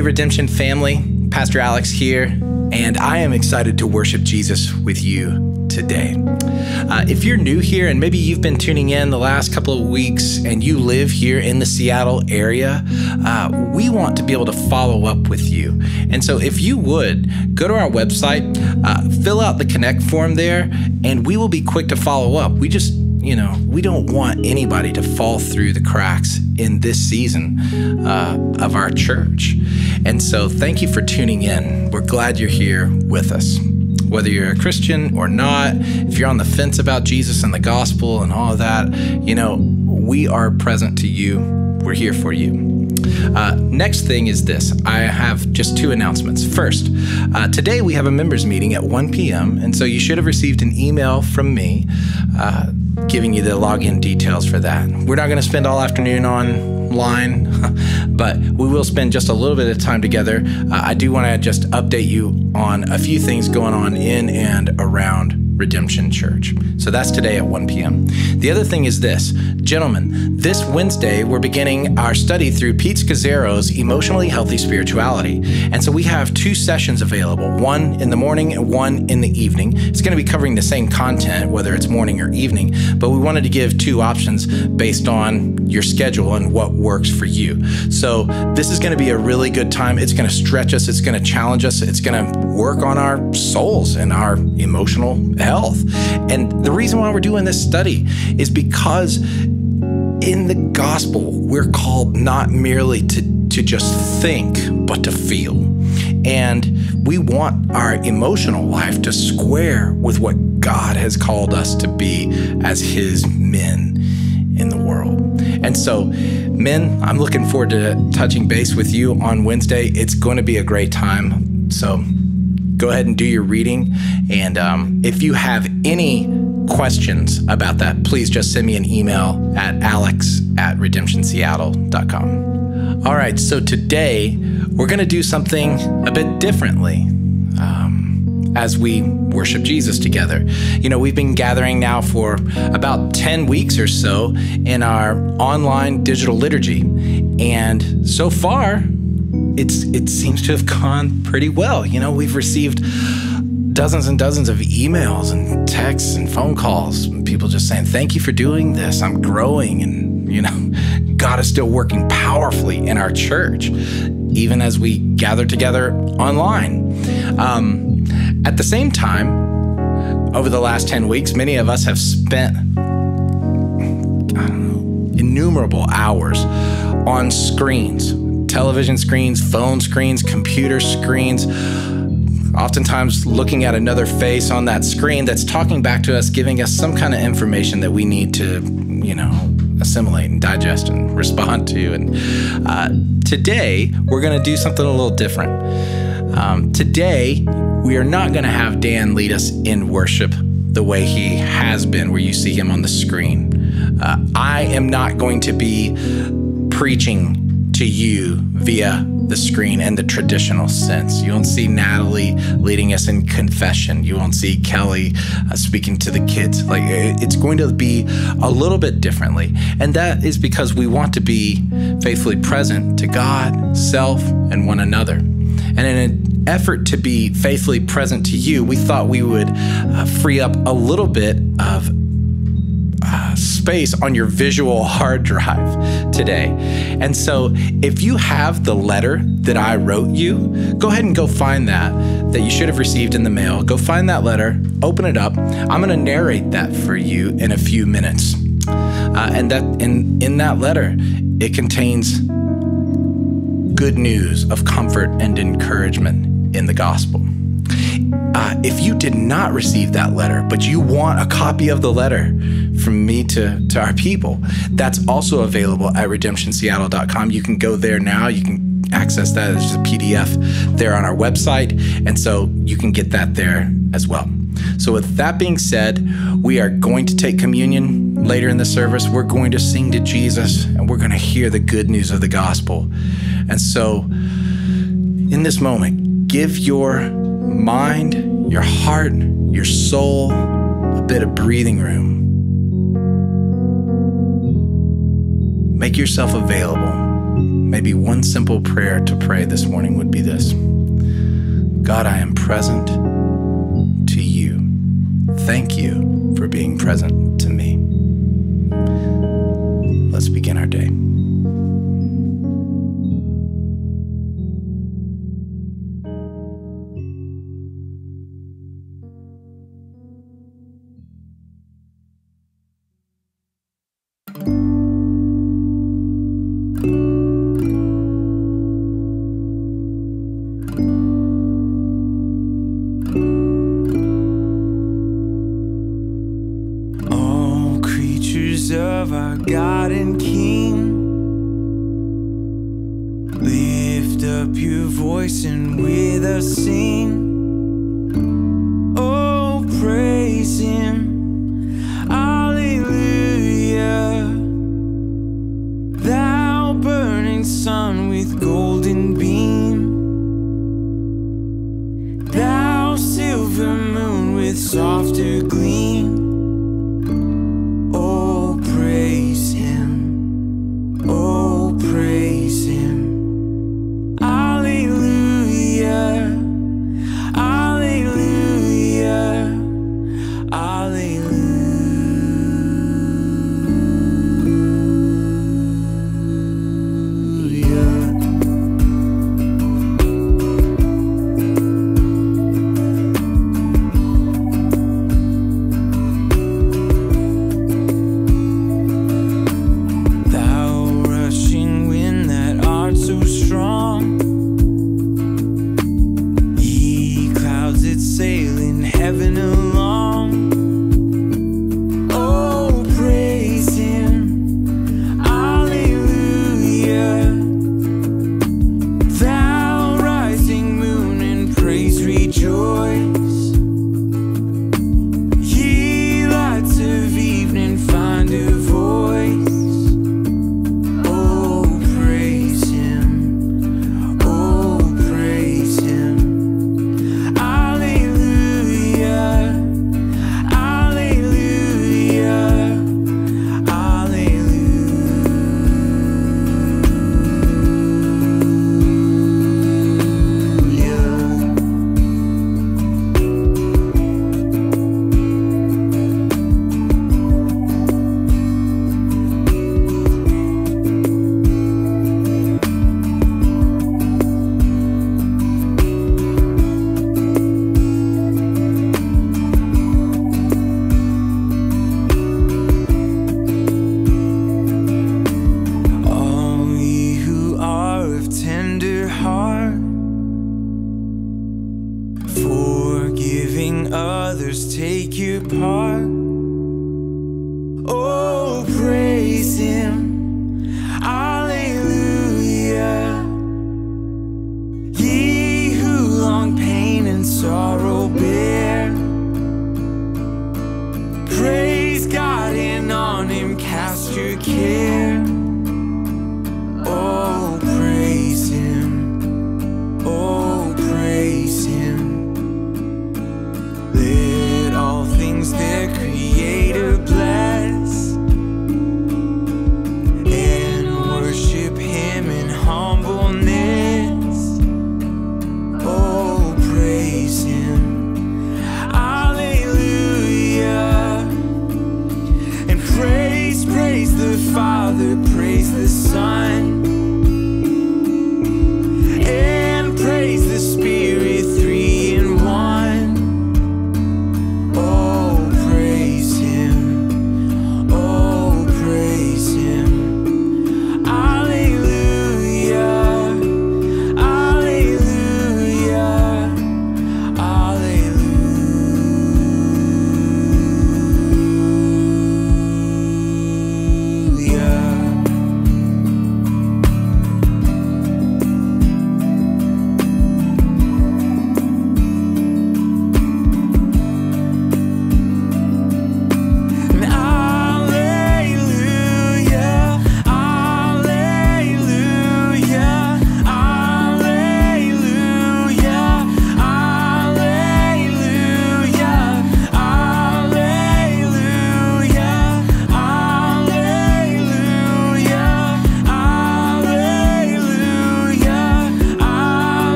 Hey, Redemption family, Pastor Alex here, and I am excited to worship Jesus with you today. Uh, if you're new here and maybe you've been tuning in the last couple of weeks and you live here in the Seattle area, uh, we want to be able to follow up with you. And so, if you would go to our website, uh, fill out the Connect form there, and we will be quick to follow up. We just you know, we don't want anybody to fall through the cracks in this season uh, of our church. And so, thank you for tuning in. We're glad you're here with us. Whether you're a Christian or not, if you're on the fence about Jesus and the gospel and all of that, you know, we are present to you. We're here for you. Uh, next thing is this I have just two announcements. First, uh, today we have a members meeting at 1 p.m., and so you should have received an email from me. Uh, giving you the login details for that. We're not going to spend all afternoon online, but we will spend just a little bit of time together. Uh, I do want to just update you on a few things going on in and around Redemption Church. So that's today at 1 p.m. The other thing is this, gentlemen, this Wednesday we're beginning our study through Pete Scazzero's Emotionally Healthy Spirituality. And so we have two sessions available, one in the morning and one in the evening. It's going to be covering the same content, whether it's morning or evening, but we wanted to give two options based on your schedule and what works for you. So this is going to be a really good time. It's going to stretch us, it's going to challenge us, it's going to work on our souls and our emotional health health. And the reason why we're doing this study is because in the gospel, we're called not merely to, to just think, but to feel. And we want our emotional life to square with what God has called us to be as His men in the world. And so, men, I'm looking forward to touching base with you on Wednesday. It's going to be a great time. So, go ahead and do your reading. And um, if you have any questions about that, please just send me an email at alex at redemptionseattle.com. All right, so today we're going to do something a bit differently um, as we worship Jesus together. You know, we've been gathering now for about 10 weeks or so in our online digital liturgy. And so far, it's it seems to have gone pretty well. You know, we've received dozens and dozens of emails and texts and phone calls. People just saying, "Thank you for doing this. I'm growing," and you know, God is still working powerfully in our church, even as we gather together online. Um, at the same time, over the last ten weeks, many of us have spent I don't know, innumerable hours on screens television screens, phone screens, computer screens, oftentimes looking at another face on that screen that's talking back to us, giving us some kind of information that we need to, you know, assimilate and digest and respond to. And uh, today, we're going to do something a little different. Um, today, we are not going to have Dan lead us in worship the way he has been, where you see him on the screen. Uh, I am not going to be preaching to you via the screen in the traditional sense. You won't see Natalie leading us in confession. You won't see Kelly uh, speaking to the kids. Like it's going to be a little bit differently. And that is because we want to be faithfully present to God, self, and one another. And in an effort to be faithfully present to you, we thought we would uh, free up a little bit of space on your visual hard drive today. And so, if you have the letter that I wrote you, go ahead and go find that that you should have received in the mail. Go find that letter, open it up. I'm going to narrate that for you in a few minutes. Uh, and that in in that letter, it contains good news of comfort and encouragement in the gospel. Uh, if you did not receive that letter, but you want a copy of the letter from me to, to our people, that's also available at redemptionseattle.com. You can go there now. You can access that as a PDF there on our website. And so you can get that there as well. So, with that being said, we are going to take communion later in the service. We're going to sing to Jesus and we're going to hear the good news of the gospel. And so, in this moment, give your mind, your heart, your soul, a bit of breathing room. Make yourself available. Maybe one simple prayer to pray this morning would be this God, I am present to you. Thank you for being present to me. Let's begin our day. others take your part. Oh, praise Him.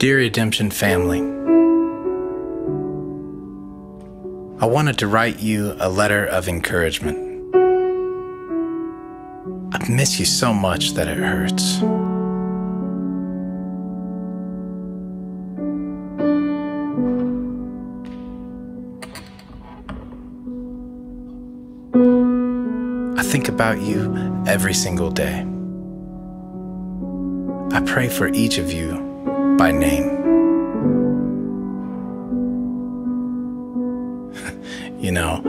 Dear Redemption family, I wanted to write you a letter of encouragement. I miss you so much that it hurts. I think about you every single day. I pray for each of you by name. you know,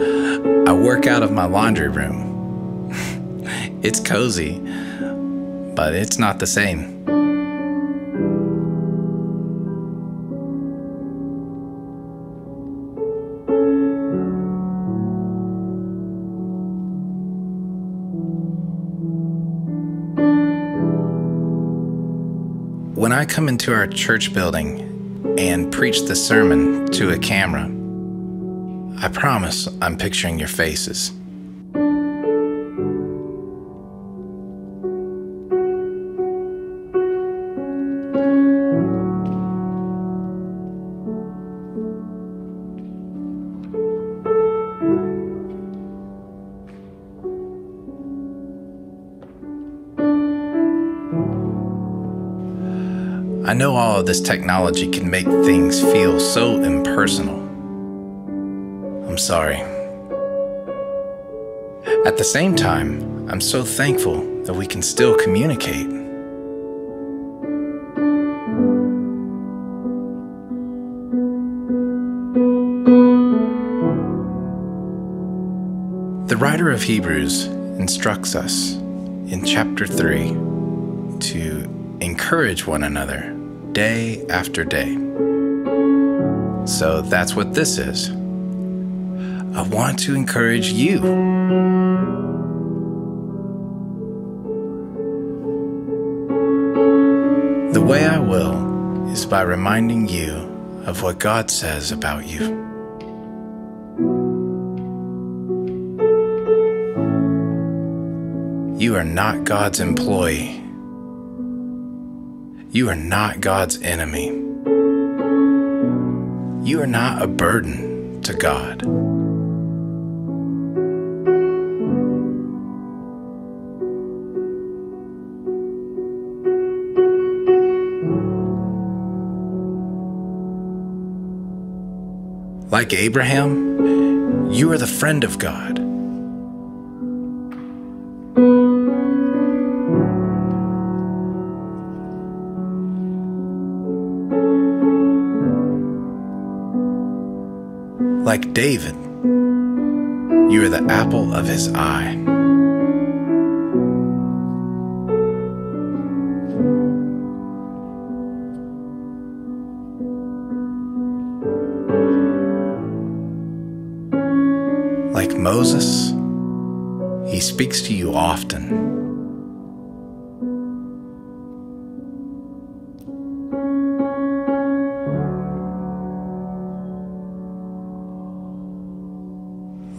I work out of my laundry room. it's cozy, but it's not the same. I come into our church building and preach the sermon to a camera, I promise I'm picturing your faces. Of this technology can make things feel so impersonal. I'm sorry. At the same time, I'm so thankful that we can still communicate. The writer of Hebrews instructs us in chapter 3 to encourage one another day after day. So that's what this is. I want to encourage you. The way I will is by reminding you of what God says about you. You are not God's employee. You are not God's enemy. You are not a burden to God. Like Abraham, you are the friend of God. Like David, you are the apple of his eye.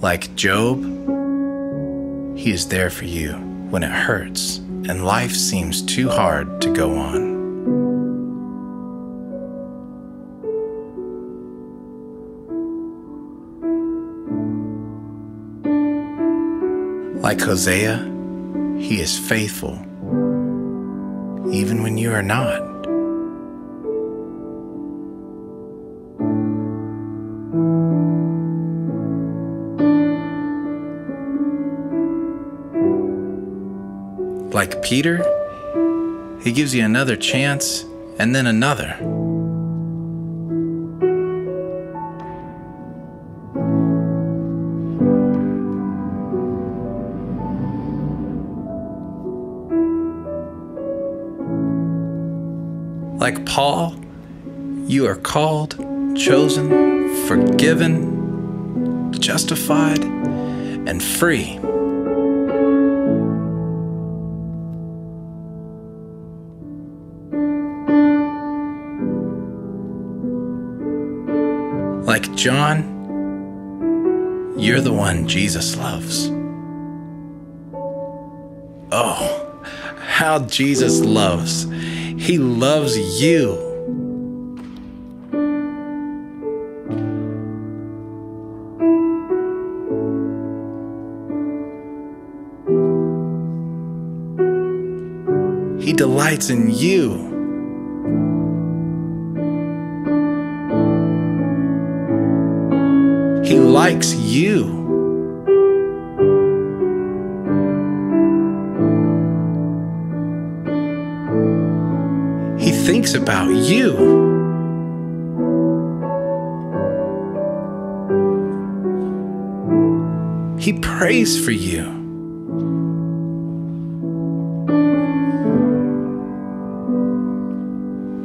Like Job, he is there for you when it hurts and life seems too hard to go on. Like Hosea, he is faithful, even when you are not. Peter, he gives you another chance and then another. Like Paul, you are called, chosen, forgiven, justified, and free. like John, you're the one Jesus loves. Oh, how Jesus loves. He loves you. He delights in you. Likes you. He thinks about you. He prays for you.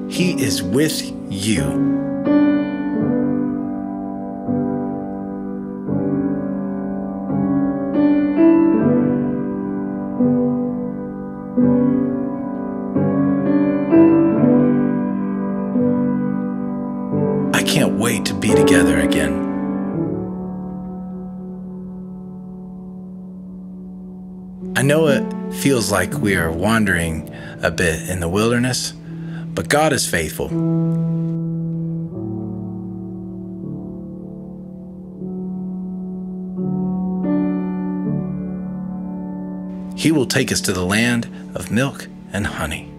He is with you. Feels like we are wandering a bit in the wilderness, but God is faithful. He will take us to the land of milk and honey.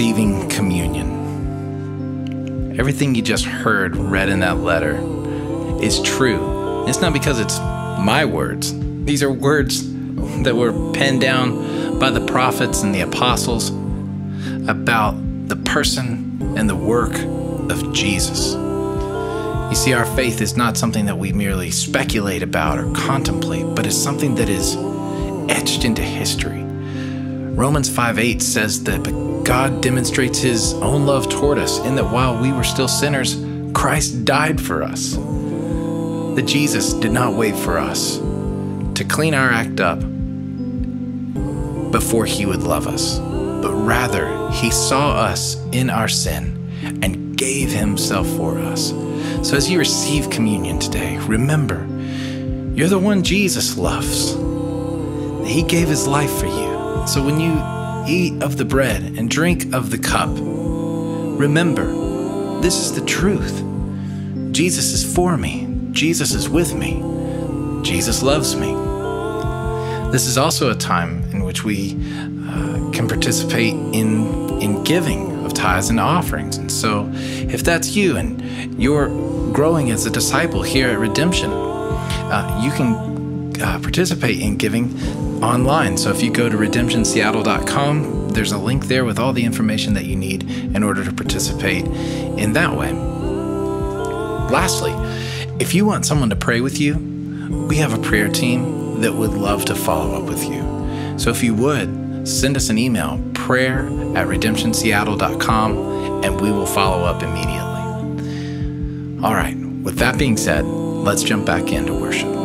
Receiving communion. Everything you just heard read in that letter is true. It's not because it's my words, these are words that were penned down by the prophets and the apostles about the person and the work of Jesus. You see, our faith is not something that we merely speculate about or contemplate, but is something that is etched into history, Romans 5 8 says that God demonstrates his own love toward us in that while we were still sinners, Christ died for us. That Jesus did not wait for us to clean our act up before he would love us, but rather he saw us in our sin and gave himself for us. So as you receive communion today, remember, you're the one Jesus loves. He gave his life for you. So when you eat of the bread and drink of the cup, remember, this is the truth. Jesus is for me. Jesus is with me. Jesus loves me. This is also a time in which we uh, can participate in, in giving of tithes and offerings. And so, if that's you and you're growing as a disciple here at Redemption, uh, you can uh, participate in giving online. So, if you go to redemptionseattle.com, there's a link there with all the information that you need in order to participate in that way. Lastly, if you want someone to pray with you, we have a prayer team that would love to follow up with you. So if you would, send us an email, prayer at redemptionseattle.com, and we will follow up immediately. All right, with that being said, let's jump back into worship.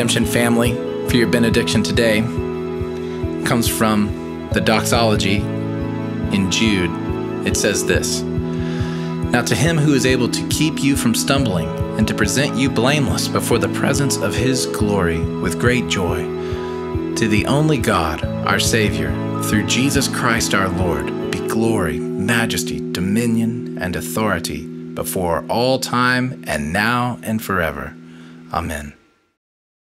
Redemption family, for your benediction today comes from the doxology in Jude. It says this Now to him who is able to keep you from stumbling and to present you blameless before the presence of his glory with great joy, to the only God, our Savior, through Jesus Christ our Lord, be glory, majesty, dominion, and authority before all time and now and forever. Amen.